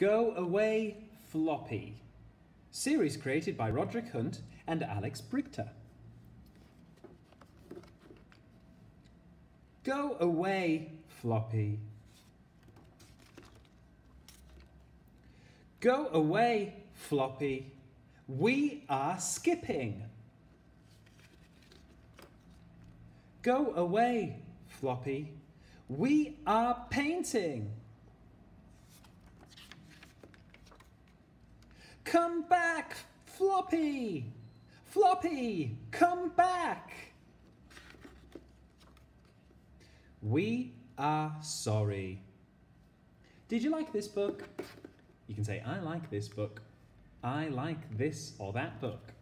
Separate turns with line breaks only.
Go Away Floppy. Series created by Roderick Hunt and Alex Brychta. Go away, Floppy. Go away, Floppy. We are skipping. Go away, Floppy. We are painting. Come back, Floppy! Floppy, come back! We are sorry. Did you like this book? You can say, I like this book. I like this or that book.